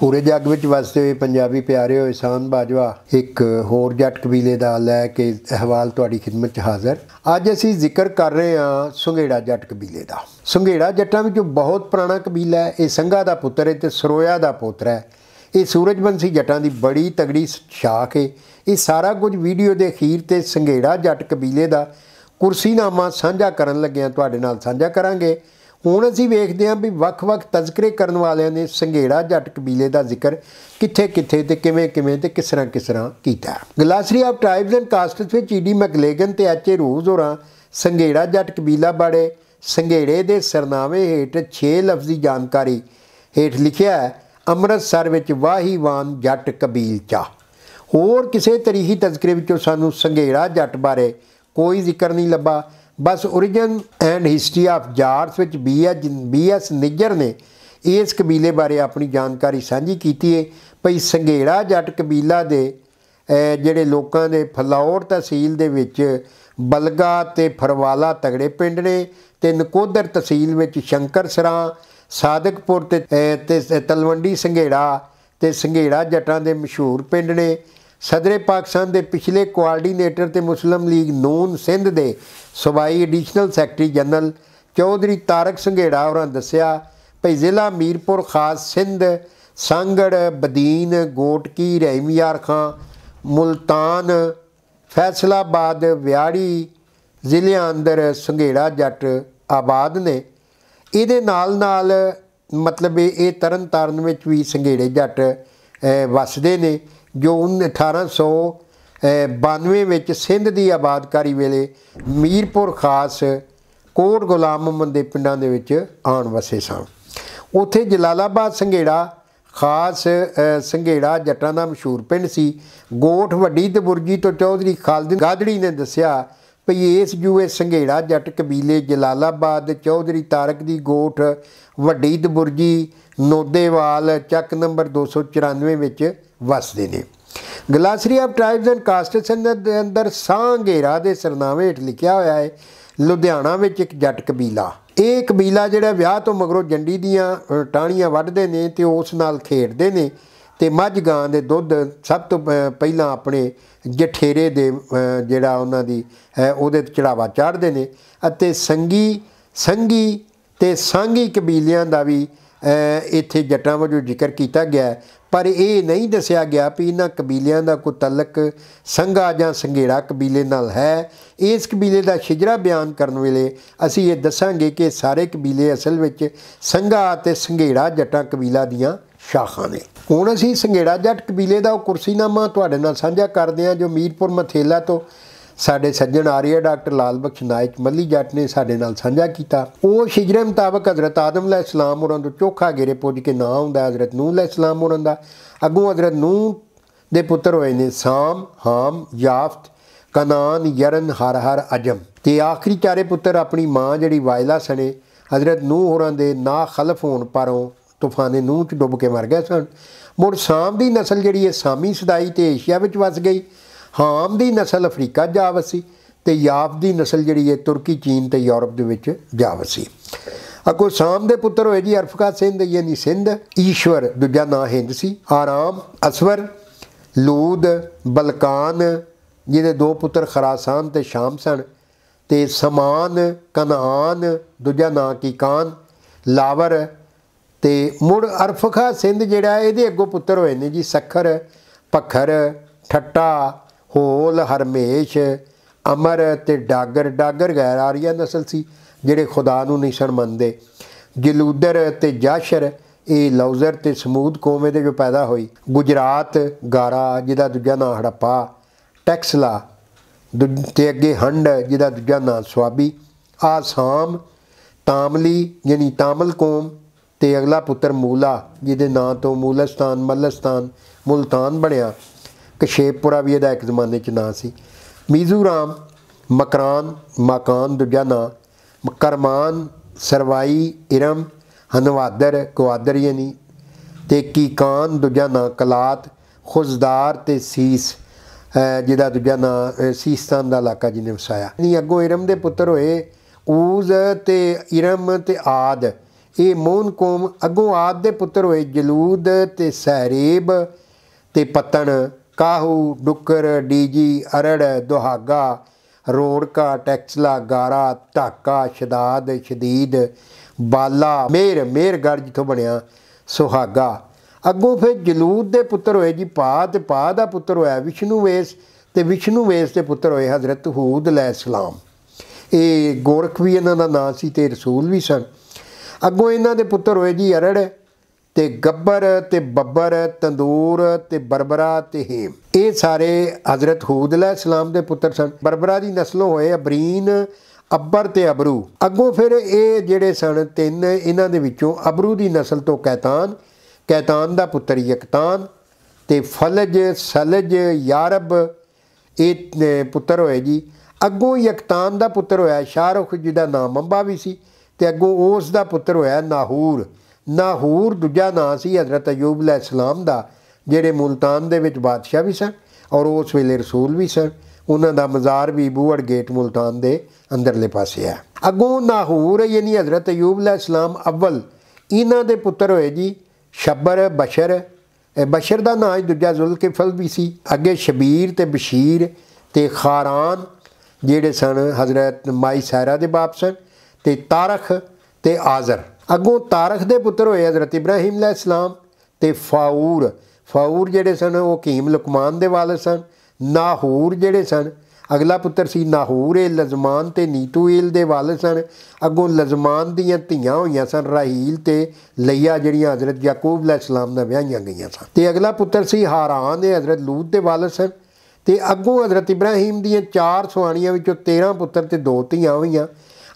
ਪੂਰੇ ਜੱਗ ਵਿੱਚ ਵਸਦੇ ਹੋਏ ਪੰਜਾਬੀ ਪਿਆਰੇ ਹੋਏ ਸਾਨ ਬਾਜਵਾ ਇੱਕ ਹੋਰ ਜੱਟ ਕਬੀਲੇ ਦਾ ਲੈ ਕੇ ਅਹਿਵਾਲ ਤੁਹਾਡੀ ਖidmat 'ਚ ਹਾਜ਼ਰ। ਅੱਜ ਅਸੀਂ ਜ਼ਿਕਰ ਕਰ ਰਹੇ ਹਾਂ ਸੁੰਗੇੜਾ ਜੱਟ ਕਬੀਲੇ ਦਾ। ਸੁੰਗੇੜਾ ਜੱਟਾਂ ਵਿੱਚੋਂ ਬਹੁਤ ਪੁਰਾਣਾ ਕਬੀਲਾ ਹੈ, ਇਹ ਸੰਘਾ ਦਾ ਪੁੱਤਰ ਹੈ ਤੇ ਸਰੋਇਆ ਦਾ ਪੋਤਰਾ ਹੈ। ਇਹ ਸੂਰਜਵੰਸ਼ੀ ਜੱਟਾਂ ਦੀ ਬੜੀ ਤਗੜੀ ਸ਼ਾਖ ਹੈ ਇਹ ਸਾਰਾ ਕੁਝ ਵੀਡੀਓ ਦੇ ਅਖੀਰ ਤੇ ਸੰਘੇੜਾ ਜੱਟ ਕਬੀਲੇ ਦਾ ਕੁਰਸੀਨਾਮਾ ਸਾਂਝਾ ਕਰਨ ਲੱਗਿਆਂ ਤੁਹਾਡੇ ਨਾਲ ਸਾਂਝਾ ਕਰਾਂਗੇ। ਹੁਣ ਅਸੀਂ ਵੇਖਦੇ ਹਾਂ ਵੀ ਵੱਖ-ਵੱਖ ਤਜ਼ਕਰੇ ਕਰਨ ਵਾਲਿਆਂ ਨੇ ਸੰਘੇੜਾ ਜੱਟ ਕਬੀਲੇ ਦਾ ਜ਼ਿਕਰ ਕਿੱਥੇ-ਕਿੱਥੇ ਤੇ ਕਿਵੇਂ-ਕਿਵੇਂ ਤੇ ਕਿਸ ਤਰ੍ਹਾਂ ਕਿਸ ਤਰ੍ਹਾਂ ਕੀਤਾ glossary of tribes and castes ਵਿੱਚ ਈਡੀ ਮੈਕਲੇਗਨ ਤੇ ਐਚ.ਏ. ਰੂਜ਼ ਹੋਰਾਂ ਸੰਘੇੜਾ ਜੱਟ ਕਬੀਲਾ ਬਾਰੇ ਸੰਘੇੜੇ ਦੇ ਸਰਨਾਵੇ ਹੇਠ 6 ਲਫ਼ਜ਼ੀ ਜਾਣਕਾਰੀ ਹੇਠ ਲਿਖਿਆ ਹੈ, ਅੰਮ੍ਰਿਤਸਰ ਵਿੱਚ ਵਾਹੀਵਾਨ ਜੱਟ ਕਬੀਲਚਾ ਹੋਰ ਕਿਸੇ ਤਰੀਹੀ ਤਜ਼ਕਰੇ ਵਿੱਚੋਂ ਸਾਨੂੰ ਸੰਘੇੜਾ ਜੱਟ ਬਾਰੇ ਕੋਈ ਜ਼ਿਕਰ ਨਹੀਂ ਲੱਭਾ ਬਸ origin ਐਂਡ ਹਿਸਟਰੀ ਆਫ ਜਾਰਸ ਵਿੱਚ ਬੀਐਸ ਬੀਐਸ ਨਿੱਜਰ ਨੇ ਇਸ ਕਬੀਲੇ ਬਾਰੇ ਆਪਣੀ ਜਾਣਕਾਰੀ ਸਾਂਝੀ ਕੀਤੀ ਹੈ। ਭਈ ਸੰਘੇੜਾ ਜੱਟ ਕਬੀਲਾ ਦੇ ਜਿਹੜੇ ਲੋਕਾਂ ਦੇ ਫਲੌਰ ਤਹਿਸੀਲ ਦੇ ਵਿੱਚ ਬਲਗਾ ਤੇ ਫਰਵਾਲਾ ਤਗੜੇ ਪਿੰਡ ਨੇ ਤੇ ਨਕੋਦਰ ਤਹਿਸੀਲ ਵਿੱਚ ਸ਼ੰਕਰ ਸਰਾਂ, ਸਾਦਕਪੁਰ ਤੇ ਤੇ ਤਲਵੰਡੀ ਸੰਘੇੜਾ ਤੇ ਸੰਘੇੜਾ ਜੱਟਾਂ ਦੇ ਮਸ਼ਹੂਰ ਪਿੰਡ ਨੇ। ਸਦਰੇ ਪਾਕਿਸਤਾਨ ਦੇ ਪਿਛਲੇ ਕੋਆਰਡੀਨੇਟਰ ਤੇ ਮੁਸਲਿਮ ਲੀਗ ਨੂਨ ਸਿੰਧ ਦੇ ਸੂਬਾਈ additional secretary general Chaudhry Tariq Sanghera ਹੋਰਾਂ ਦੱਸਿਆ ਭਈ ਜ਼ਿਲ੍ਹਾ ਮੀਰਪੁਰ ਖਾਸ ਸਿੰਧ, ਸੰਗੜ, ਬਦੀਨ, ਗੋਟਕੀ ਰਹਿਮਯਾਰ ਖਾਂ, ਮੁਲਤਾਨ, ਫੈਸਲਾਬਾਦ, ਵਿਆੜੀ ਜ਼ਿਲ੍ਹਿਆਂ ਅੰਦਰ ਸੰਘੇੜਾ ਜੱਟ ਆਬਾਦ ਨੇ। ਇਹਦੇ ਨਾਲ ਨਾਲ ਮਤਲਬ ਇਹ ਤਰਨ ਤਾਰਨ ਵਿੱਚ ਵੀ ਸੰਘੇੜੇ ਜੱਟ ਵਸਦੇ ਨੇ। ਜੋ 1892 ਵਿੱਚ ਸਿੰਧ ਦੀ ਆਬਾਦਕਾਰੀ ਵੇਲੇ ਮੀਰਪੁਰ ਖਾਸ ਕੋਟ ਗੁਲਾਮ ਮੁਹੰਮਦ ਦੇ ਪਿੰਡਾਂ ਦੇ ਵਿੱਚ ਆਣ ਵਸੇ ਸਨ। ਉੱਥੇ ਜਲਾਲਾਬਾਦ ਸੰਘੇੜਾ ਖਾਸ ਸੰਘੇੜਾ ਜੱਟਾਂ ਦਾ ਮਸ਼ਹੂਰ ਪਿੰਡ ਸੀ। ਗੋਠ ਵੱਡੀ ਦਬੁਰਜੀ ਤੋਂ ਚੌਧਰੀ ਖਾਲਦ ਗਾਦੜੀ ਨੇ ਦੱਸਿਆ ਭਈ ਇਸ ਜੂਏ ਸੰਘੇੜਾ ਜੱਟ ਕਬੀਲੇ ਜਲਾਲਾਬਾਦ ਚੌਧਰੀ ਤਾਰਕ ਦੀ ਗੋਠ ਵੱਡੀ ਦਬੁਰਜੀ ਨੋਦੇਵਾਲ, ਚੱਕ ਨੰਬਰ 294 ਵਿੱਚ ਵਸਦੇ ਨੇ। Glossary of tribes and castes ਦੇ ਅੰਦਰ ਸਾਂਘੇਰਾ ਦੇ ਸਰਨਾਵੇ ਹੇਠ ਲਿਖਿਆ ਹੋਇਆ ਹੈ, ਲੁਧਿਆਣਾ ਵਿੱਚ ਇੱਕ ਜੱਟ ਕਬੀਲਾ। ਇਹ ਕਬੀਲਾ ਜਿਹੜਾ ਵਿਆਹ ਤੋਂ ਮਗਰੋਂ ਜੰਡੀ ਦੀਆਂ ਟਾਣੀਆਂ ਵੱਢਦੇ ਨੇ ਤੇ ਉਸ ਨਾਲ ਖੇਡਦੇ ਨੇ ਤੇ ਮੱਝ ਗਾਂ ਦੇ ਦੁੱਧ ਸਭ ਤੋਂ ਪਹਿਲਾਂ ਆਪਣੇ ਜਠੇਰੇ ਦੇ ਜਿਹੜਾ ਉਹਨਾਂ ਦੀ ਉਹਦੇ ਤੇ ਚੜਾਵਾ ਚਾੜਦੇ ਨੇ ਅਤੇ ਸੰਗੀ ਸੰਗੀ ਤੇ ਸਾਂਗੀ ਕਬੀਲਿਆਂ ਦਾ ਵੀ ਇੱਥੇ ਜੱਟਾਂ ਵਜੋਂ ਜ਼ਿਕਰ ਕੀਤਾ ਗਿਆ ਪਰ ਇਹ ਨਹੀਂ ਦੱਸਿਆ ਗਿਆ ਵੀ ਇਹਨਾਂ ਕਬੀਲਿਆਂ ਦਾ ਕੋਈ ਤਲਕ ਸੰਘਾ ਜਾਂ ਸੰਘੇੜਾ ਕਬੀਲੇ ਨਾਲ ਹੈ। ਇਸ ਕਬੀਲੇ ਦਾ ਸ਼ਿਜਰਾ ਬਿਆਨ ਕਰਨ ਵੇਲੇ ਅਸੀਂ ਇਹ ਦੱਸਾਂਗੇ ਕਿ ਸਾਰੇ ਕਬੀਲੇ ਅਸਲ ਵਿੱਚ ਸੰਘਾ ਅਤੇ ਸੰਘੇੜਾ ਜੱਟਾਂ ਕਬੀਲਾ ਦੀਆਂ ਸ਼ਾਖਾਂ ਨੇ। ਹੁਣ ਅਸੀਂ ਸੰਘੇੜਾ ਜੱਟ ਕਬੀਲੇ ਦਾ ਉਹ ਕੁਰਸੀਨਾਮਾ ਤੁਹਾਡੇ ਨਾਲ ਸਾਂਝਾ ਕਰਦੇ ਹਾਂ ਜੋ ਮੀਰਪੁਰ ਮਥੇਲਾ ਤੋਂ ਸਾਡੇ ਸੱਜਣ ਆਰੀਆ, ਡਾਕਟਰ ਲਾਲ ਬਖਸ਼, ਨਾਇਕ ਮੱਲੀ ਜੱਟ ਨੇ ਸਾਡੇ ਨਾਲ ਸਾਂਝਾ ਕੀਤਾ। ਉਹ ਸ਼ਿਜਰੇ ਮੁਤਾਬਕ ਹਜ਼ਰਤ ਆਦਮ ਅਲੈਹ ਇਸਲਾਮ ਹੋਰਾਂ ਤੋਂ ਚੋਖਾ ਗੇਰੇ ਪੁੱਜ ਕੇ ਨਾਂ ਹੁੰਦਾ ਹਜ਼ਰਤ ਨੂਹ ਅਲੈਹ ਇਸਲਾਮ ਹੋਰਾਂ ਦਾ। ਅੱਗੋਂ ਹਜ਼ਰਤ ਨੂਹ ਦੇ ਪੁੱਤਰ ਹੋਏ ਨੇ ਸਾਮ, ਹਾਮ, ਯਾਫਤ, ਕਨਾਨ, ਯਰਨ, ਹਰ ਹਰ, ਅਜਮ। ਤੇ ਆਖਰੀ ਚਾਰੇ ਪੁੱਤਰ ਆਪਣੀ ਮਾਂ ਜਿਹੜੀ ਵਾਇਲਾ ਸਣੇ, ਹਜ਼ਰਤ ਨੂਹ ਹੋਰਾਂ ਦੇ ਨਾ ਖਲਫ ਹੋਣ ਪਰੋਂ ਤੂਫਾਨੇ ਨੂਹ ਚ ਡੁੱਬ ਕੇ ਮਰ ਗਏ ਸਨ। ਮੁੜ ਸਾਮ ਦੀ ਨਸਲ ਜਿਹੜੀ ਹੈ ਸਾਮੀ ਸਦਾਈ ਤੇ ਏਸ਼ੀਆ ਵਿੱਚ ਵਸ ਗਈ। ਹਾਮ ਦੀ ਨਸਲ ਅਫਰੀਕਾ ਜਾ ਵਸੀ ਤੇ ਯਾਫ ਦੀ ਨਸਲ ਜਿਹੜੀ ਹੈ ਤੁਰਕੀ, ਚੀਨ ਤੇ ਯੂਰਪ ਦੇ ਵਿੱਚ ਜਾ ਵਸੀ ਅਕੋ ਸਾਮ ਦੇ ਪੁੱਤਰ ਹੋਏ ਜੀ ਅਰਫਕਾ ਸਿੰਧ ਯਾਨੀ ਸਿੰਧ, ਈਸ਼ਵਰ, ਦੂਜਾ ਨਾਂ ਹਿੰਦ ਸੀ। ਆਰਾਮ, ਅਸਵਰ, ਲੂਦ, ਬਲਕਾਨ, ਜਿਹਦੇ ਦੋ ਪੁੱਤਰ ਖਰਾਸਾਨ ਤੇ ਸ਼ਾਮ ਸਨ, ਤੇ ਸਮਾਨ, ਕਨਾਨ, ਦੂਜਾ ਨਾਂ ਕੀਕਾਨ ਲਾਵਰ, ਤੇ ਮੁੜ ਅਰਫਖਾ ਸਿੰਧ ਜਿਹੜਾ ਇਹਦੇ ਅੱਗੋਂ ਪੁੱਤਰ ਹੋਏ ਨੇ ਜੀ, ਸਖਰ ਪਖਰ ਠੱਟਾ ਹੋਲ ਹਰਮੇਸ਼, ਅਮਰ ਤੇ ਡਾਗਰ ਡਾਗਰ ਗੈਰ ਆਰੀਆ ਨਸਲ ਸੀ, ਜਿਹੜੇ ਖੁਦਾ ਨੂੰ ਨਹੀਂ ਸਣ ਮੰਨਦੇ। ਜਲੂਦਰ ਤੇ ਜਾਸ਼ਰ, ਇਹ ਲੌਜ਼ਰ ਤੇ ਸਮੂਦ ਕੋਮੇ ਦੇ ਜੋ ਪੈਦਾ ਹੋਈ। ਗੁਜਰਾਤ, ਗਾਰਾ, ਜਿਹਦਾ ਦੂਜਾ ਨਾਂ ਹੜੱਪਾ। ਟੈਕਸਲਾ ਤੇ ਅੱਗੇ ਹੰਡ, ਜਿਹਦਾ ਦੂਜਾ ਨਾਂ ਸਵਾਬੀ ਆਸਾਮ, ਤਾਮਲੀ, ਯਾਨੀ ਤਾਮਲ ਕੌਮ ਤੇ ਅਗਲਾ ਪੁੱਤਰ ਮੂਲਾ, ਜਿਹਦੇ ਨਾਂ ਤੋਂ ਮੂਲਸਤਾਨ ਮਲਸਤਾਨ ਮੁਲਤਾਨ ਬਣਿਆ। ਕਸ਼ੇਪੁਰਾ ਵੀ ਇਹਦਾ ਇੱਕ ਜ਼ਮਾਨੇ 'ਚ ਨਾਂ ਸੀ। ਮੀਜ਼ੂਰਾਮ, ਮਕਰਾਨ, ਮਕਾਨ ਦੂਜਾ ਨਾਂ। ਕਰਮਾਨ, ਸਰਵਾਈ, ਇਰਮ, ਹਨਵਾਦਰ ਕੁਆਦਰ ਯਾਨੀ। ਤੇ ਕੀਕਾਨ ਦੂਜਾ ਨਾਂ ਕਲਾਤ, ਖੁਜ਼ਦਾਰ ਤੇ ਸੀਸ ਜਿਹਦਾ ਦੂਜਾ ਨਾਂ ਸੀਸਤਾਨ ਦਾ ਇਲਾਕਾ ਜਿਹਨੇ ਵਸਾਇਆ। ਨਹੀਂ ਅੱਗੋਂ ਇਰਮ ਦੇ ਪੁੱਤਰ ਹੋਏ ਊਜ਼ ਤੇ ਇਰਮ ਤੇ ਆਦ। ਇਹ ਮੋਹਨ ਕੌਮ ਅੱਗੋਂ ਆਦ ਦੇ ਪੁੱਤਰ ਹੋਏ ਜਲੂਦ ਤੇ ਸਹਰੇਬ ਤੇ ਪਤਨ। ਕਾਹੂ, ਡੁੱਕਰ, ਡੀਜੀ, ਅਰੜ, ਦੁਹਾਗਾ, ਰੋੜਕਾ, ਟੈਕਸਲਾ, ਗਾਰਾ, ਧਾਕਾ, ਸ਼ਦਾਦ, ਸ਼ਦੀਦ, ਬਾਲਾ, ਮੇਰ ਮੇਰਗੜ ਜਿੱਥੋਂ ਬਣਿਆ ਸੁਹਾਗਾ। ਅੱਗੋਂ ਫਿਰ ਜਲੂਦ ਦੇ ਪੁੱਤਰ ਹੋਏ ਜੀ ਪਾ ਤੇ ਪਾ ਦਾ ਪੁੱਤਰ ਹੋਇਆ ਵਿਸ਼ਨੂੰ ਵੇਸ ਤੇ ਵਿਸ਼ਨੂੰ ਵੇਸ ਦੇ ਪੁੱਤਰ ਹੋਏ ਹਜ਼ਰਤ ਹੂਦ ਅਲੈਹਿਸਲਾਮ ਇਹ ਗੋਰਖ ਵੀ ਇਹਨਾਂ ਦਾ ਨਾਂ ਸੀ ਤੇ ਰਸੂਲ ਵੀ ਸਨ। ਅੱਗੋਂ ਇਹਨਾਂ ਦੇ ਪੁੱਤਰ ਹੋਏ ਜੀ ਅਰੜ ਤੇ ਗੱਬਰ ਤੇ ਬੱਬਰ, ਤੰਦੂਰ ਤੇ ਬਰਬਰਾ ਤੇ ਹੇਮ। ਇਹ ਸਾਰੇ ਹਜ਼ਰਤ ਹੂਦ ਅਲੈਹਿਸਲਾਮ ਦੇ ਪੁੱਤਰ ਸਨ। ਬਰਬਰਾ ਦੀ ਨਸਲੋਂ ਹੋਏ ਅਬਰੀਨ, ਅੱਬਰ ਤੇ ਅਬਰੂ। ਅੱਗੋਂ ਫਿਰ ਇਹ ਜਿਹੜੇ ਸਨ, ਤਿੰਨ ਇਹਨਾਂ ਦੇ ਵਿੱਚੋਂ ਅਬਰੂ ਦੀ ਨਸਲ ਤੋਂ ਕੈਤਾਨ ਕੈਤਾਨ ਦਾ ਪੁੱਤਰ ਯਕਤਾਨ ਤੇ ਫਲਜ, ਸਲਜ, ਯਾਰਬ ਇਹ ਪੁੱਤਰ ਹੋਏ ਜੀ। ਅੱਗੋਂ ਯਕਤਾਨ ਦਾ ਪੁੱਤਰ ਹੋਇਆ, ਸ਼ਾਹਰੁਖ ਜਿਹਦਾ ਨਾਮ ਅੰਬਾ ਵੀ ਸੀ ਤੇ ਅੱਗੋਂ ਉਸ ਦਾ ਪੁੱਤਰ ਹੋਇਆ ਨਾਹੂਰ। ਨਾਹੂਰ ਦੂਜਾ ਨਾਂ ਸੀ ਹਜ਼ਰਤ ਅਯੂਬ ਅਲੈਹਿਸਲਾਮ ਦਾ, ਜਿਹੜੇ ਮੁਲਤਾਨ ਦੇ ਵਿੱਚ ਬਾਦਸ਼ਾਹ ਵੀ ਸਨ ਔਰ ਉਸ ਵੇਲੇ ਰਸੂਲ ਵੀ ਸਨ। ਉਹਨਾਂ ਦਾ ਮਜ਼ਾਰ ਵੀ ਬੂਅੜ ਗੇਟ ਮੁਲਤਾਨ ਦੇ ਅੰਦਰਲੇ ਪਾਸੇ ਆ ਅੱਗੋਂ ਨਾਹੂਰ ਯਾਨੀ ਹਜ਼ਰਤ ਅਯੂਬ ਅਲੈਹਿਸਲਾਮ ਅਵਲ। ਇਹਨਾਂ ਦੇ ਪੁੱਤਰ ਹੋਏ ਜੀ ਸ਼ਬਰ, ਬਸ਼ਰ। ਬਸ਼ਰ ਦਾ ਨਾਂ ਦੂਜਾ ਜ਼ੁਲਕਿਫਲ ਵੀ ਸੀ। ਅੱਗੇ ਸ਼ਬੀਰ ਤੇ ਬਸ਼ੀਰ ਤੇ ਖਾਰਾਨ, ਜਿਹੜੇ ਸਨ ਹਜ਼ਰਤ ਮਾਈ ਸਾਇਰਾ ਦੇ ਬਾਪ ਸਨ ਤੇ ਤਾਰਖ ਤੇ ਆਜ਼ਰ। ਅੱਗੋਂ ਤਾਰਖ ਦੇ ਪੁੱਤਰ ਹੋਏ ਹਜ਼ਰਤ ਇਬਰਾਹੀਮ ਅਲੈਹਿਸਲਾਮ ਤੇ ਫਾਊਰ। ਫਾਊਰ ਜਿਹੜੇ ਸਨ, ਉਹ ਕੀਮ ਲੁਕਮਾਨ ਦੇ ਵਾਲਦ ਸਨ। ਨਾਹੂਰ ਜਿਹੜੇ ਸਨ, ਅਗਲਾ ਪੁੱਤਰ ਸੀ ਨਾਹੂਰ ਇਹ ਲਜ਼ਮਾਨ ਤੇ ਨੀਤੂਇਲ ਦੇ ਵਾਲਦ ਸਨ। ਅੱਗੋਂ ਲਜ਼ਮਾਨ ਦੀਆਂ ਧੀਆਂ ਹੋਈਆਂ ਸਨ, ਰਾਹੀਲ ਤੇ ਲਈਆ ਜਿਹੜੀਆਂ ਹਜ਼ਰਤ ਯਾਕੂਬ ਅਲੈਹਿਸਲਾਮ ਨਾਲ ਵਿਆਹੀਆਂ ਗਈਆਂ ਸਨ। ਤੇ ਅਗਲਾ ਪੁੱਤਰ ਸੀ ਹਾਰਾਨ, ਇਹ ਹਜ਼ਰਤ ਲੂਤ ਦੇ ਵਾਲਦ ਸਨ। ਤੇ ਅੱਗੋਂ ਹਜ਼ਰਤ ਇਬਰਾਹੀਮ ਦੀਆਂ ਚਾਰ ਸੁਆਣੀਆਂ ਵਿੱਚੋਂ 13 ਪੁੱਤਰ ਤੇ ਦੋ ਧੀਆਂ ਹੋਈਆਂ।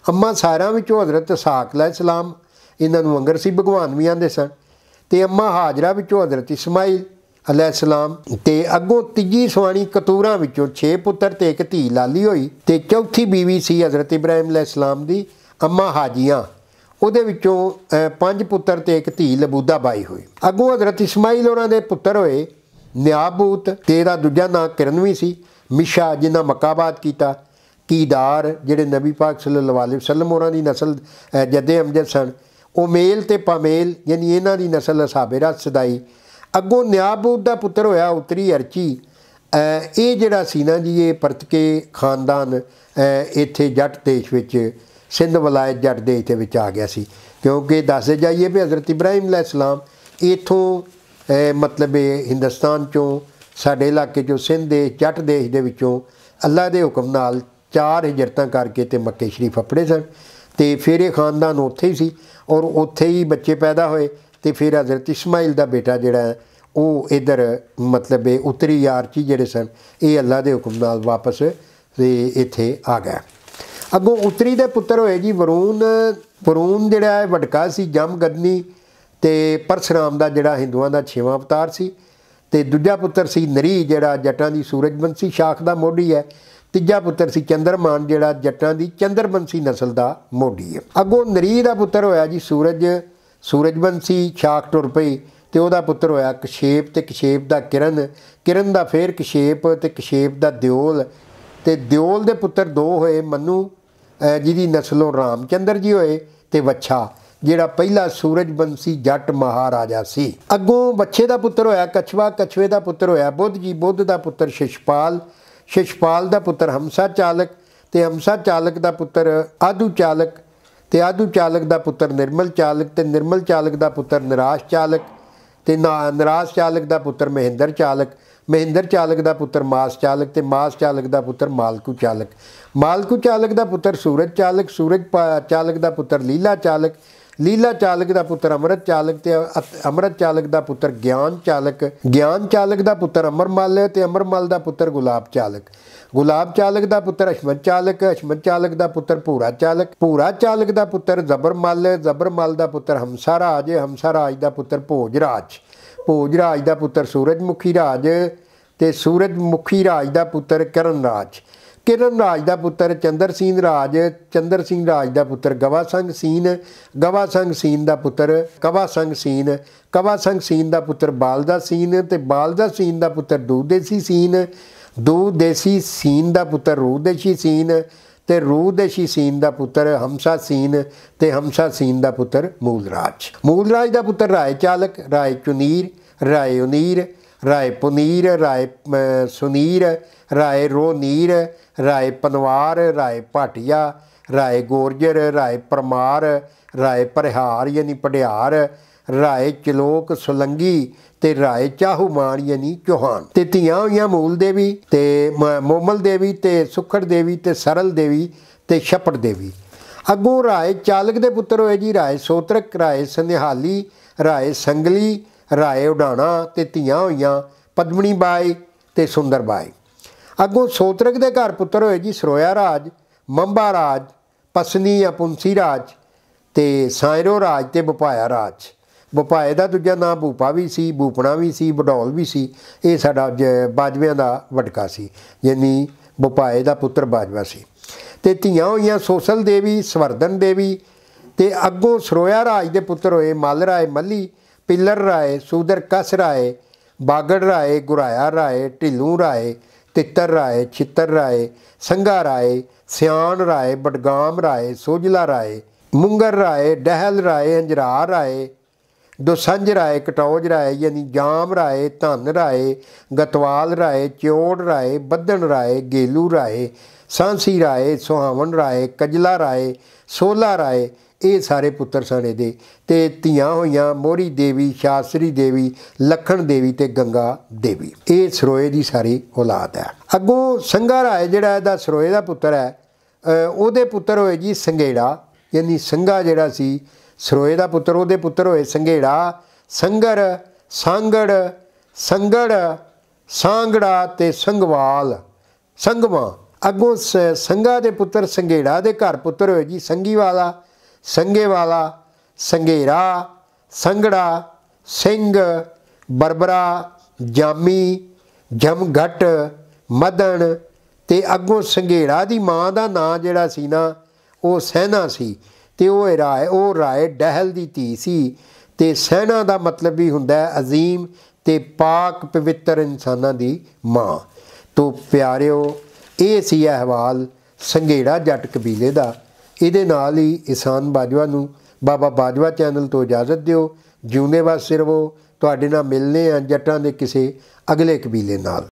ਅੰਮਾ ਸਾਰਾਂ ਵਿੱਚੋਂ ਹਜ਼ਰਤ ਸਾਕ ਅਲੈਹਿਸਲਾਮ ਇਹਨਾਂ ਨੂੰ ਅੰਗਰ ਸੀ, ਭਗਵਾਨ ਵੀ ਆਂਦੇ ਸਨ। ਤੇ ਅੰਮਾ ਹਾਜਰਾ ਵਿੱਚੋਂ ਹਜ਼ਰਤ ਇਸਮਾਈਲ ਅਲੈਹਿਸਲਾਮ ਤੇ ਅੱਗੋਂ ਤੀਜੀ ਸੁਆਣੀ ਕਤੂਰਾ ਵਿੱਚੋਂ 6 ਪੁੱਤਰ ਤੇ ਇੱਕ ਧੀ ਲਾਲੀ ਹੋਈ ਤੇ ਚੌਥੀ ਬੀਵੀ ਸੀ ਹਜ਼ਰਤ ਇਬਰਾਹਿਮ ਅਲੈਹਿਸਲਾਮ ਦੀ ਅੰਮਾ ਹਾਜੀਆਂ। ਉਹਦੇ ਵਿੱਚੋਂ ਪੰਜ ਪੁੱਤਰ ਤੇ ਇੱਕ ਧੀ ਲਬੂਦਾ ਬਾਈ ਹੋਈ। ਅੱਗੋਂ ਹਜ਼ਰਤ ਇਸਮਾਈਲ ਉਹਨਾਂ ਦੇ ਪੁੱਤਰ ਹੋਏ, ਨਿਆਬੂਤ ਤੇ ਇਹਦਾ ਦੂਜਾ ਨਾਂ ਕਿਰਨਵੀ ਸੀ, ਮਿਸ਼ਾ, ਜਿਨ੍ਹਾਂ ਮੱਕਾਬਾਦ ਕੀਤਾ। ਕੀਦਾਰ, ਜਿਹੜੇ ਨਬੀ ਪਾਕ ਸੱਲੱਲਾਹੁ ਅਲੈਹਿ ਵਸੱਲਮ ਉਹਨਾਂ ਦੀ ਨਸਲ ਜੱਦੇ ਅਮਜਦ ਸਨ ਉਹ ਮੇਲ ਤੇ ਪਾਮੇਲ, ਯਾਨੀ ਇਹਨਾਂ ਦੀ ਨਸਲ ਅਸਾਬੇ ਰਾਤ ਸਦਾਈ ਅੱਗੋਂ ਨਿਆਬੂਦ ਦਾ ਪੁੱਤਰ ਹੋਇਆ, ਉਤਰੀ ਅਰਚੀ। ਇਹ ਜਿਹੜਾ ਸੀ ਨਾ ਜੀ, ਇਹ ਪਰਤ ਕੇ ਖਾਨਦਾਨ ਇੱਥੇ ਜੱਟ ਦੇਸ਼ ਵਿੱਚ, ਸਿੰਧ ਵਲਾਇਤ ਜੱਟ ਦੇਸ਼ ਦੇ ਵਿੱਚ ਆ ਗਿਆ ਸੀ। ਕਿਉਂਕਿ ਦੱਸੇ ਜਾਈਏ ਵੀ ਹਜ਼ਰਤ ਇਬਰਾਹਿਮ ਅਲੈਹਿਸਲਾਮ ਇਥੋਂ ਮਤਲਬ ਇਹ ਹਿੰਦੁਸਤਾਨ ਚੋਂ, ਸਾਡੇ ਇਲਾਕੇ ਚੋਂ, ਸਿੰਧ ਦੇ ਜੱਟ ਦੇਸ਼ ਦੇ ਵਿੱਚੋਂ ਅੱਲਾ ਦੇ ਹੁਕਮ ਨਾਲ ਚਾਰ ਹਿਜਰਤਾਂ ਕਰਕੇ ਤੇ ਮੱਕੇ ਸ਼ਰੀਫ ਅਪੜੇ ਸਨ। ਤੇ ਫਿਰ ਇਹ ਖਾਨਦਾਨ ਉੱਥੇ ਹੀ ਸੀ ਔਰ ਉੱਥੇ ਹੀ ਬੱਚੇ ਪੈਦਾ ਹੋਏ ਤੇ ਫਿਰ ਹਜ਼ਰਤ ਇਸਮਾਈਲ ਦਾ ਬੇਟਾ ਜਿਹੜਾ ਉਹ ਇਧਰ ਮਤਲਬ ਇਹ ਉਤਰੀ ਯਾਰਚੀ ਜਿਹੜੇ ਸਨ, ਇਹ ਅੱਲਾ ਦੇ ਹੁਕਮ ਨਾਲ ਵਾਪਸ ਤੇ ਇੱਥੇ ਆ ਗਿਆ। ਅੱਗੋਂ ਉਤਰੀ ਦੇ ਪੁੱਤਰ ਹੋਏ ਜੀ ਵਰੂਨ ਵਰੂਨ ਜਿਹੜਾ ਹੈ ਵਡਕਾ ਸੀ, ਜਮ ਗਦਨੀ ਤੇ ਪਰਸ਼ਰਾਮ ਦਾ ਜਿਹੜਾ ਹਿੰਦੂਆਂ ਦਾ ਛੇਵਾਂ ਅਵਤਾਰ ਸੀ ਤੇ ਦੂਜਾ ਪੁੱਤਰ ਸੀ ਨਰੀ ਜਿਹੜਾ ਜੱਟਾਂ ਦੀ ਸੂਰਜਵੰਸ਼ੀ ਸ਼ਾਖ ਦਾ ਮੋਢੀ ਹੈ ਤੀਜਾ ਪੁੱਤਰ ਸੀ ਚੰਦਰਮਾਨ, ਜਿਹੜਾ ਜੱਟਾਂ ਦੀ ਚੰਦਰਬੰਸੀ ਨਸਲ ਦਾ ਮੋਢੀ ਹੈ। ਅੱਗੋਂ ਨਰੀ ਦਾ ਪੁੱਤਰ ਹੋਇਆ ਜੀ ਸੂਰਜ। ਸੂਰਜਬੰਸੀ ਛਾਕ ਟੁਰ ਪਈ ਤੇ ਉਹਦਾ ਪੁੱਤਰ ਹੋਇਆ ਕਸ਼ੇਪ ਤੇ ਕਸ਼ੇਪ ਦਾ ਕਿਰਨ। ਕਿਰਨ ਦਾ ਫੇਰ ਕਸ਼ੇਪ ਤੇ ਕਸ਼ੇਪ ਦਾ ਦਿਓਲ। ਤੇ ਦਿਓਲ ਦੇ ਪੁੱਤਰ ਦੋ ਹੋਏ, ਮੰਨੂ ਜਿਹਦੀ ਨਸਲੋਂ ਰਾਮਚੰਦਰ ਜੀ ਹੋਏ ਤੇ ਵੱਛਾ, ਜਿਹੜਾ ਪਹਿਲਾ ਸੂਰਜਵੰਸ਼ੀ ਜੱਟ ਮਹਾਰਾਜਾ ਸੀ। ਅੱਗੋਂ ਬੱਚੇ ਦਾ ਪੁੱਤਰ ਹੋਇਆ ਕਛਵਾ, ਕਛਵੇ ਦਾ ਪੁੱਤਰ ਹੋਇਆ ਬੁੱਧ ਜੀ। ਬੁੱਧ ਦਾ ਪੁੱਤਰ ਸ਼ਿਸ਼ਪਾਲ। ਸ਼ਿਸ਼ਪਾਲ ਦਾ ਪੁੱਤਰ ਹਮਸਾ ਚਾਲਕ ਤੇ ਹਮਸਾ ਚਾਲਕ ਦਾ ਪੁੱਤਰ ਆਦੂ ਚਾਲਕ ਤੇ ਆਦੂ ਚਾਲਕ ਦਾ ਪੁੱਤਰ ਨਿਰਮਲ ਚਾਲਕ ਤੇ ਨਿਰਮਲ ਚਾਲਕ ਦਾ ਪੁੱਤਰ ਨਿਰਾਸ਼ ਚਾਲਕ ਤੇ ਨਿਰਾਸ਼ ਚਾਲਕ ਦਾ ਪੁੱਤਰ ਮਹਿੰਦਰ ਚਾਲਕ ਮਹਿੰਦਰ ਚਾਲਕ ਦਾ ਪੁੱਤਰ ਮਾਸ ਚਾਲਕ ਤੇ ਮਾਸ ਚਾਲਕ ਦਾ ਪੁੱਤਰ ਮਾਲਕੂ ਚਾਲਕ। ਮਾਲਕੂ ਚਾਲਕ ਦਾ ਪੁੱਤਰ ਸੂਰਜ ਚਾਲਕ ਸੂਰਜ ਚਾਲਕ ਦਾ ਪੁੱਤਰ ਲੀਲਾ ਚਾਲਕ ਲੀਲਾ ਚਾਲਕ ਦਾ ਪੁੱਤਰ ਅਮਰਤ ਚਾਲਕ ਤੇ ਅਮਰਤ ਚਾਲਕ ਦਾ ਪੁੱਤਰ ਗਿਆਨ ਚਾਲਕ ਗਿਆਨ ਚਾਲਕ ਦਾ ਪੁੱਤਰ ਅਮਰਮਲ ਤੇ ਅਮਰਮਲ ਦਾ ਪੁੱਤਰ ਗੁਲਾਬ ਚਾਲਕ ਗੁਲਾਬ ਚਾਲਕ ਦਾ ਪੁੱਤਰ ਅਸ਼ਮਤ ਚਾਲਕ ਅਸ਼ਮਤ ਚਾਲਕ ਦਾ ਪੁੱਤਰ ਭੂਰਾ ਚਾਲਕ ਭੂਰਾ ਚਾਲਕ ਦਾ ਪੁੱਤਰ ਜ਼ਬਰਮਲ ਜ਼ਬਰਮਲ ਦਾ ਪੁੱਤਰ ਹਮਸਾਰਾਜ ਹਮਸਾਰਾਜ ਦਾ ਪੁੱਤਰ ਭੋਜਰਾਜ ਭੋਜਰਾਜ ਦਾ ਪੁੱਤਰ ਸੂਰਜਮੁਖੀ ਰਾਜ ਤੇ ਸੂਰਜਮੁਖੀ ਰਾਜ ਦਾ ਪੁੱਤਰ ਕਰਨਰਾਜ ਕਿਰਨ ਰਾਜ ਦਾ ਪੁੱਤਰ ਚੰਦਰ ਸਿੰਘ ਰਾਜ, ਚੰਦਰ ਸਿੰਘ ਰਾਜ ਦਾ ਪੁੱਤਰ ਗਵਾ ਸੰਗ ਸੀਨ, ਗਵਾ ਸੰਗ ਸੀਨ ਦਾ ਪੁੱਤਰ ਕਵਾ ਸੰਗ ਸੀਨ, ਕਵਾ ਸੰਗ ਸੀਨ ਦਾ ਪੁੱਤਰ ਬਾਲਦਾ ਸੀਨ ਤੇ ਬਾਲਦਾ ਸੀਨ ਦਾ ਪੁੱਤਰ ਦੂਦੇਸੀ ਸੀਨ ਦੂਦੇਸੀ ਸੀਨ ਦਾ ਪੁੱਤਰ ਰੂਦੇਸ਼ੀ ਸੀਨ ਤੇ ਰੂ ਸੀਨ ਦਾ ਪੁੱਤਰ ਹਮਸਾ ਸੀਨ ਤੇ ਹਮਸਾ ਸੀਨ ਦਾ ਪੁੱਤਰ ਮੂਲਰਾਜ। ਮੂਲਰਾਜ ਦਾ ਪੁੱਤਰ ਰਾਏ ਚਾਲਕ, ਰਾਏ ਚੁਨੀਰ, ਰਾਏ ਉਨੀਰ, ਰਾਏ ਪੁਨੀਰ, ਰਾਏ ਸੁਨੀਰ, ਰਾਏ ਰੋਨੀਰ ਰਾਏ ਪਨਵਾਰ, ਰਾਏ ਭਾਟੀਆ, ਰਾਏ ਗੋਰਜਰ, ਰਾਏ ਪਰਮਾਰ, ਰਾਏ ਪਰਿਹਾਰ ਯਾਨੀ ਪੜਿਆਰ ਰਾਏ ਚਲੋਕ ਸੁਲੰਗੀ ਤੇ ਰਾਏ ਚਾਹੂਮਾਨ ਯਾਨੀ ਚੌਹਾਨ। ਤੇ ਧੀਆਂ ਹੋਈਆਂ ਮੂਲ ਦੇਵੀ ਤੇ ਮ- ਮੋਮਲ ਦੇਵੀ ਤੇ ਸੁਖੜ ਦੇਵੀ ਤੇ ਸਰਲ ਦੇਵੀ ਤੇ ਛਪੜ ਦੇਵੀ। ਅੱਗੋਂ ਰਾਏ ਚਾਲਕ ਦੇ ਪੁੱਤਰ ਹੋਏ ਜੀ, ਰਾਏ ਸੋਤਰਕ, ਰਾਏ ਸੰਨਿਹਾਲੀ ਰਾਏ ਸੰਗਲੀ, ਰਾਏ ਉਡਾਣਾ ਤੇ ਧੀਆਂ ਹੋਈਆਂ ਪਦਮਣੀ ਬਾਈ ਤੇ ਸੁੰਦਰ ਬਾਈ। ਅੱਗੋਂ ਸੋਤਰਕ ਦੇ ਘਰ ਪੁੱਤਰ ਹੋਏ ਜੀ ਸਰੋਇਆ ਰਾਜ, ਮੰਬਾ ਰਾਜ, ਪਸਨੀ ਅਪੁੰਸੀ ਰਾਜ ਤੇ ਸਾਇਰੋ ਰਾਜ ਤੇ ਬਪਾਇਆ ਰਾਜ। ਬਪਾਏ ਦਾ ਦੂਜਾ ਨਾਮ ਭੂਪਾ ਵੀ ਸੀ, ਭੂਪਣਾ ਵੀ ਸੀ, ਬਡੌਲ ਵੀ ਸੀ। ਇਹ ਸਾਡਾ ਜ- ਬਾਜਵਿਆਂ ਦਾ ਵਟਕਾ ਸੀ, ਯਾਨੀ ਬਪਾਏ ਦਾ ਪੁੱਤਰ ਬਾਜਵਾ ਸੀ। ਤੇ ਧੀਆਂ ਹੋਈਆਂ ਸੋਸਲ ਦੇਵੀ, ਸਵਰਧਨ ਦੇਵੀ ਤੇ ਅੱਗੋਂ ਸਰੋਇਆ ਰਾਜ ਦੇ ਪੁੱਤਰ ਹੋਏ ਮਲ ਰਾਏ, ਮੱਲੀ, ਪਿੱਲਰ ਰਾਏ, ਸੂਦਰ ਕਸ ਰਾਏ, ਬਾਗੜ ਰਾਏ, ਗੁਰਾਇਆ ਰਾਏ, ਢਿੱਲੂ ਰਾਏ ਤਿੱਤਰ ਰਾਏ, ਛਿੱਤਰ ਰਾਏ, ਸੰਘਾ ਰਾਏ, ਸਿਆਣ ਰਾਏ, ਬਡਗਾਮ ਰਾਏ, ਸੋਜਲਾ ਰਾਏ, ਮੁੰਗਰ ਰਾਏ, ਡਹਿਲ ਰਾਏ ਅੰਜਰਾ ਰਾਏ, ਦੋਸੰਜ ਰਾਏ, ਕਟੌਜ ਰਾਏ, ਯਾਨੀ ਜਾਮ ਰਾਏ, ਧਨ ਰਾਏ, ਗਤਵਾਲ ਰਾਏ, ਚਿਓੜ ਰਾਏ ਬੱਦਣ ਰਾਏ, ਗੇਲੂ ਰਾਏ, ਸਾਂਸੀ ਰਾਏ, ਸੁਹਾਵਣ ਰਾਏ, ਕਜਲਾ ਰਾਏ, ਸੋਲਾ ਰਾਏ ਇਹ ਸਾਰੇ ਪੁੱਤਰ ਸਨ ਇਹਦੇ ਤੇ ਧੀਆਂ ਹੋਈਆਂ ਮੋਹਰੀ ਦੇਵੀ, ਸ਼ਾਸਤਰੀ ਦੇਵੀ, ਲਖਣ ਦੇਵੀ ਤੇ ਗੰਗਾ ਦੇਵੀ। ਇਹ ਸਰੋਏ ਦੀ ਸਾਰੀ ਔਲਾਦ ਹੈ। ਅੱਗੋਂ ਸੰਘਾ ਰਾਏ ਜਿਹੜਾ ਇਹਦਾ ਸਰੋਏ ਦਾ ਪੁੱਤਰ ਹੈ ਉਹਦੇ ਪੁੱਤਰ ਹੋਏ ਜੀ ਸੰਘੇੜਾ, ਯਾਨੀ ਸੰਘਾ ਜਿਹੜਾ ਸੀ, ਸਰੋਏ ਦਾ ਪੁੱਤਰ, ਉਹਦੇ ਪੁੱਤਰ ਹੋਏ ਸੰਘੇੜਾ ਸੰਗਰ ਸਾਂਗੜ, ਸੰਗੜ, ਸਾਂਗੜਾ ਤੇ ਸੰਗਵਾਲ, ਸੰਗਵਾ। ਅੱਗੋਂ ਸ- ਸੰਘਾ ਦੇ ਪੁੱਤਰ ਸੰਘੇੜਾ ਦੇ ਘਰ ਪੁੱਤਰ ਹੋਏ ਜੀ ਸੰਗੀ ਸੰਗੇ ਵਾਲਾ ਸੰਘੇਰਾ ਸੰਗੜਾ, ਸਿੰਘ, ਬਰਬਰਾ, ਜਾਮੀ ਜਮਘਟ ਮਦਨ ਤੇ ਅੱਗੋਂ ਸੰਘੇੜਾ ਦੀ ਮਾਂ ਦਾ ਨਾਂ ਜਿਹੜਾ ਸੀ ਨਾ, ਉਹ ਸਹਿਨਾ ਸੀ ਤੇ ਉਹ ਰਾਏ ਉਹ ਰਾਏ ਡਹਿਲ ਦੀ ਧੀ ਸੀ ਤੇ ਸਹਿਨਾ ਦਾ ਮਤਲਬ ਵੀ ਹੁੰਦਾ ਹੈ ਅਜ਼ੀਮ ਤੇ ਪਾਕ ਪਵਿੱਤਰ ਇਨਸਾਨਾਂ ਦੀ ਮਾਂ। ਤੋ ਪਿਆਰਿਓ, ਇਹ ਸੀ ਅਹਿਵਾਲ ਸੰਘੇੜਾ ਜੱਟ ਕਬੀਲੇ ਦਾ। ਇਹਦੇ ਨਾਲ ਹੀ ਇਸਾਨ ਬਾਜਵਾ ਨੂੰ ਬਾਬਾ ਬਾਜਵਾ ਚੈਨਲ ਤੋਂ ਇਜਾਜ਼ਤ ਦਿਓ। ਜਿਉਂਦੇ ਵਾਸਤੇ ਰਹੋ। ਤੁਹਾਡੇ ਨਾਲ ਮਿਲਨੇ ਆ ਜੱਟਾਂ ਦੇ ਕਿਸੇ ਅਗਲੇ ਕਬੀਲੇ ਨਾਲ।